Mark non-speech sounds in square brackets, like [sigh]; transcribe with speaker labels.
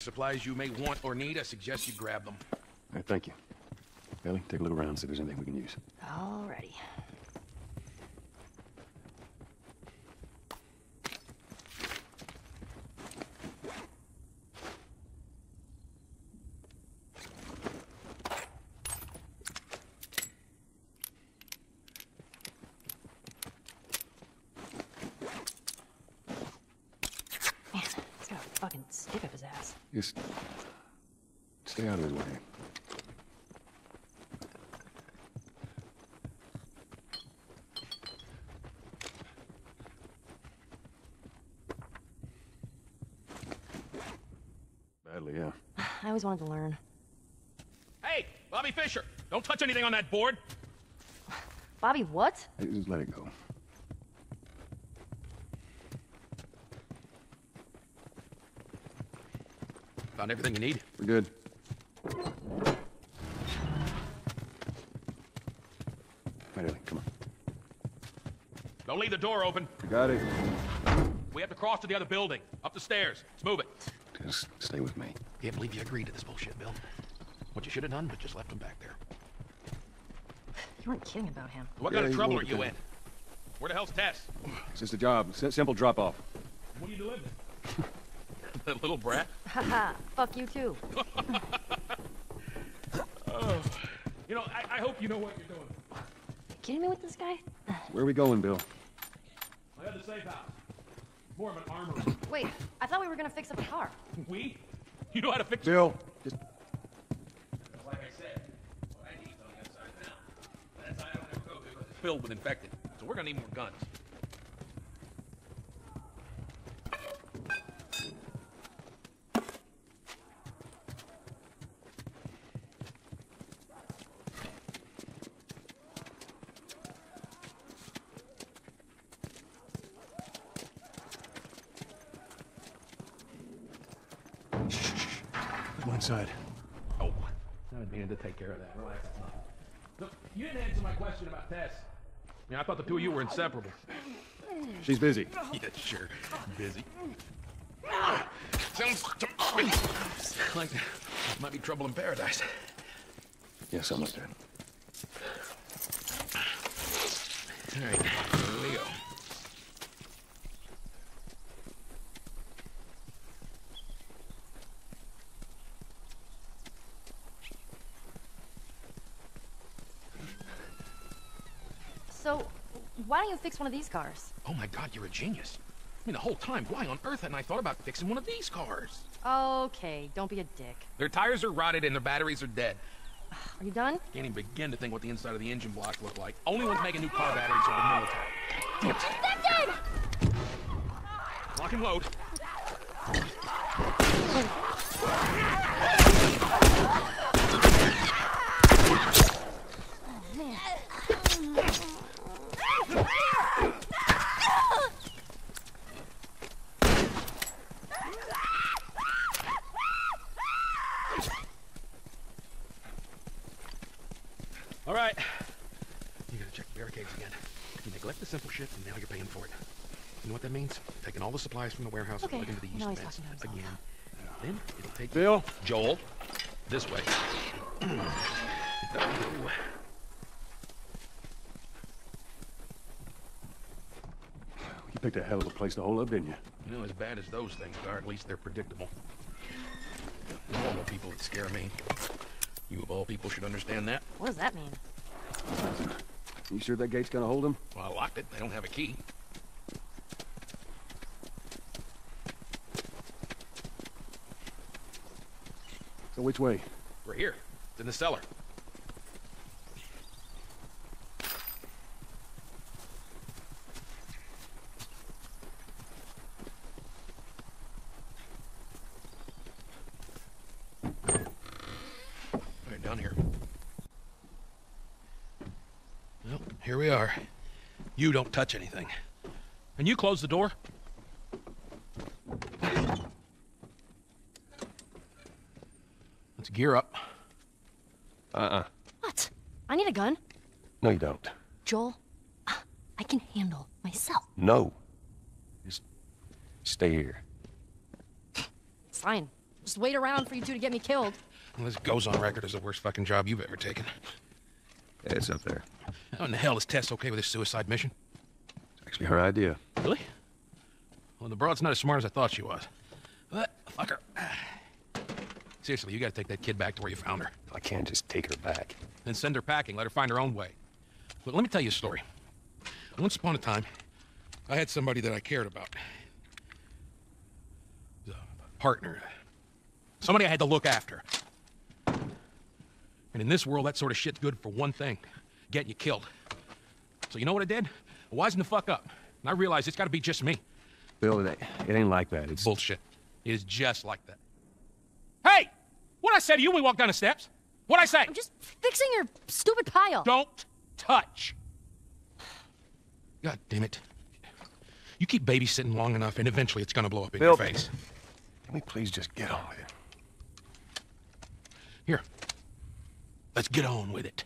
Speaker 1: Supplies you may want or need, I suggest you grab them.
Speaker 2: All right, thank you. Ellie, take a look around, see if there's anything we can use.
Speaker 3: Alrighty. Man, he's got a fucking stick up his ass.
Speaker 2: Just stay out of his way. Badly, yeah. [sighs]
Speaker 3: I always wanted to learn.
Speaker 1: Hey, Bobby Fischer, don't touch anything on that board. [sighs]
Speaker 3: Bobby, what?
Speaker 2: Hey, just let it go.
Speaker 1: Found everything you need.
Speaker 2: We're good. Right, Ellie, come on.
Speaker 1: Don't leave the door open.
Speaker 2: You got it.
Speaker 1: We have to cross to the other building. Up the stairs. Let's move it.
Speaker 2: Just stay with me.
Speaker 1: Can't believe you agreed to this bullshit, Bill. What you should have done, but just left him back there.
Speaker 3: You weren't kidding about him.
Speaker 1: What
Speaker 2: Yeah,
Speaker 1: kind of trouble are you in? Where the hell's Tess?
Speaker 2: It's just a job. S- simple drop off.
Speaker 1: What are you delivering? [laughs] that little brat?
Speaker 3: Haha, fuck you too. [laughs] oh.
Speaker 1: You know, I, I hope you know what you're doing.
Speaker 3: You Kidding me with this guy?
Speaker 2: Where are we going, Bill?
Speaker 1: I have the safe house. More of an armory.
Speaker 3: Wait, I thought we were gonna fix up a car.
Speaker 1: we? You know how to fix it.
Speaker 2: Bill, just
Speaker 1: Like I said, what I need's on the other side of town. That side I don't ever go to because it's filled with infected. So we're gonna need more guns.
Speaker 2: Go inside.
Speaker 1: Oh, I was meaning to take care of that. Relax. Look, you didn't answer my question about Tess. I mean, I thought the two of you were inseparable.
Speaker 2: She's busy.
Speaker 1: Yeah, sure. Busy. Sounds to me like there might be trouble in paradise.
Speaker 2: Yeah, something like that.
Speaker 1: All right, here we go.
Speaker 3: So, why don't you fix one of these cars?
Speaker 1: Oh my God, you're a genius. I mean, the whole time, why on earth hadn't I thought about fixing one of these cars?
Speaker 3: Okay, don't be a dick.
Speaker 1: Their tires are rotted and their batteries are dead.
Speaker 3: Are you done?
Speaker 1: Can't even begin to think what the inside of the engine block looked like. Only ones making new car batteries are the military.
Speaker 3: That's it!
Speaker 1: Lock and load. All right. You gotta check the barricades again. You neglect the simple shit, and now you're paying for it. You know what that means? Taking all the supplies from the warehouse
Speaker 3: Okay,
Speaker 1: and plugging into the east
Speaker 3: fence
Speaker 1: vents
Speaker 3: talking
Speaker 1: again. Then it'll take
Speaker 2: Bill?
Speaker 1: Joel, this way.
Speaker 2: You picked a hell of a place to hole up, didn't you?
Speaker 1: You know, as bad as those things are, at least they're predictable. Of all people that scare me, you of all people should understand that.
Speaker 3: What does that mean?
Speaker 2: You sure that gate's gonna hold him?
Speaker 1: Well, I locked it. They don't have a key.
Speaker 2: So which way?
Speaker 1: We're here. It's in the cellar. Down here. Well, here we are. You don't touch anything. And you close the door. Let's gear up.
Speaker 2: Uh-uh.
Speaker 3: What? I need a gun.
Speaker 2: No, you don't.
Speaker 3: Joel, ah, I can handle myself.
Speaker 2: No. Just stay here.
Speaker 3: It's fine. Just wait around for you two to get me killed.
Speaker 1: This goes on record as the worst fucking job you've ever taken.
Speaker 2: It's up there.
Speaker 1: How in the hell is Tess okay with this suicide mission?
Speaker 2: It's actually her idea.
Speaker 1: Really? Well, the broad's not as smart as I thought she was. But, fuck her. [sighs] Seriously, you gotta take that kid back to where you found her.
Speaker 2: I can't just take her back.
Speaker 1: Then send her packing, let her find her own way. Look, let me tell you a story. Once upon a time, I had somebody that I cared about. A partner. Somebody I had to look after. And in this world, that sort of shit's good for one thing getting you killed. So you know what I did? I wisened the fuck up. And I realized it's gotta be just me.
Speaker 2: Bill, it ain't, like that. It's
Speaker 1: Bullshit. It is just like that. Hey! What I say to you when we walk down the steps? What I say?
Speaker 3: I'm just fixing your stupid pile.
Speaker 1: Don't touch. God damn it. You keep babysitting long enough, and eventually it's gonna blow up in
Speaker 2: Bill.
Speaker 1: your face.
Speaker 2: Can we please just get on with it?
Speaker 1: Here. Let's get on with it.